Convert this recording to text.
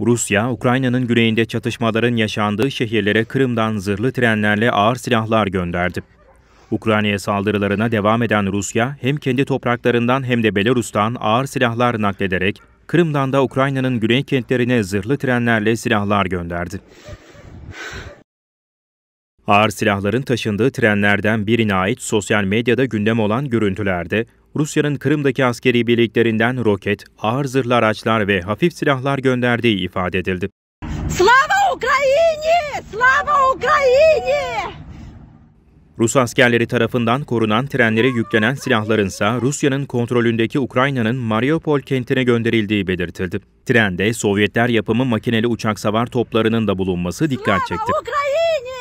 Rusya, Ukrayna'nın güneyinde çatışmaların yaşandığı şehirlere Kırım'dan zırhlı trenlerle ağır silahlar gönderdi. Ukrayna'ya saldırılarına devam eden Rusya, hem kendi topraklarından hem de Belarus'tan ağır silahlar naklederek Kırım'dan da Ukrayna'nın güney kentlerine zırhlı trenlerle silahlar gönderdi. Ağır silahların taşındığı trenlerden birine ait sosyal medyada gündem olan görüntülerde Rusya'nın Kırım'daki askeri birliklerinden roket, ağır zırhlı araçlar ve hafif silahlar gönderdiği ifade edildi. Slava Ukrayni! Slava Ukrayni! Rus askerleri tarafından korunan trenlere yüklenen silahlarınsa Rusya'nın kontrolündeki Ukrayna'nın Mariupol kentine gönderildiği belirtildi. Trende Sovyetler yapımı makineli uçak savar toplarının da bulunması dikkat çekti. Ukrayni!